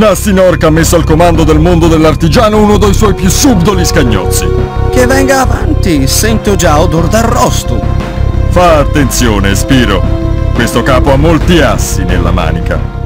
Nasty Nork ha messo al comando del mondo dell'artigiano uno dei suoi più subdoli scagnozzi. Che venga avanti, sento già odor d'arrosto. Fa attenzione, Spiro. Questo capo ha molti assi nella manica.